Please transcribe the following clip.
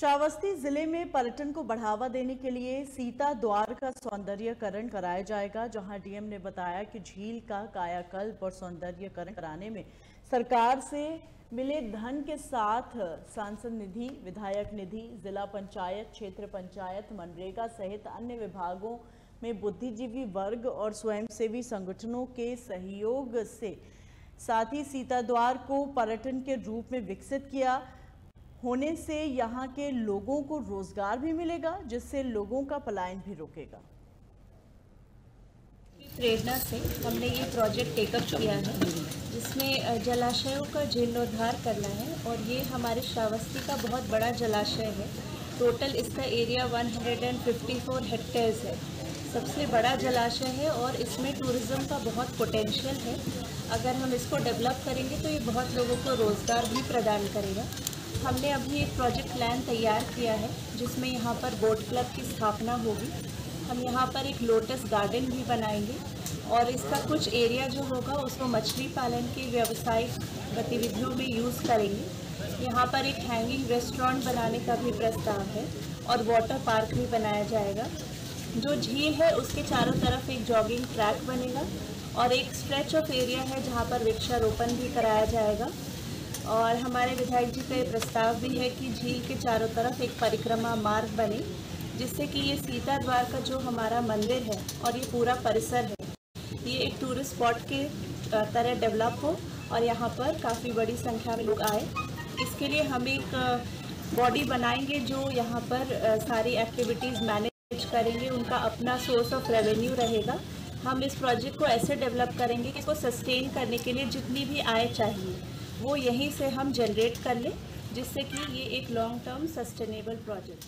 श्रावस्ती ज़िले में पर्यटन को बढ़ावा देने के लिए सीता द्वार का सौंदर्यकरण कराया जाएगा, जहाँ डीएम ने बताया कि झील का कायाकल्प और सौंदर्यकरण कराने में सरकार से मिले धन के साथ सांसद निधि, विधायक निधि, जिला पंचायत, क्षेत्र पंचायत, मनरेगा सहित अन्य विभागों में बुद्धिजीवी वर्ग और स्वयंसेवी संगठनों के सहयोग से साथ ही सीता द्वार को पर्यटन के रूप में विकसित किया। होने से यहाँ के लोगों को रोज़गार भी मिलेगा, जिससे लोगों का पलायन भी रोकेगा। प्रेरणा से हमने ये प्रोजेक्ट टेकअप किया है, जिसमें जलाशयों का जीर्णोद्धार करना है और ये हमारे श्रावस्ती का बहुत बड़ा जलाशय है। टोटल इसका एरिया 154 हेक्टेयर्स है। सबसे बड़ा जलाशय है और इसमें टूरिज़्म का बहुत पोटेंशियल है। अगर हम इसको डेवलप करेंगे तो ये बहुत लोगों को रोज़गार भी प्रदान करेगा। हमने अभी एक प्रोजेक्ट प्लान तैयार किया है, जिसमें यहाँ पर बोट क्लब की स्थापना होगी। हम यहाँ पर एक लोटस गार्डन भी बनाएँगे और इसका कुछ एरिया जो होगा, उसको मछली पालन की व्यवसायिक गतिविधियों में यूज़ करेंगे। यहाँ पर एक हैंगिंग रेस्टोरेंट बनाने का भी प्रस्ताव है और वाटर पार्क भी बनाया जाएगा। जो झील है, उसके चारों तरफ़ एक जॉगिंग ट्रैक बनेगा और एक स्ट्रेच ऑफ़ एरिया है, जहाँ पर वृक्षारोपण भी कराया जाएगा। और हमारे विधायक जी का ये प्रस्ताव भी है कि झील के चारों तरफ़ एक परिक्रमा मार्ग बने, जिससे कि ये सीता द्वार का जो हमारा मंदिर है और ये पूरा परिसर है, ये एक टूरिस्ट स्पॉट के तरह डेवलप हो और यहाँ पर काफ़ी बड़ी संख्या में लोग आए। इसके लिए हम एक बॉडी बनाएँगे जो यहाँ पर सारी एक्टिविटीज़ मैनेज करेंगे, उनका अपना सोर्स ऑफ़ रेवेन्यू रहेगा। हम इस प्रोजेक्ट को ऐसे डेवलप करेंगे कि इसको सस्टेन करने के लिए जितनी भी आय चाहिए। वो यहीं से हम जनरेट कर लें, जिससे कि ये एक लॉन्ग टर्म सस्टेनेबल प्रोजेक्ट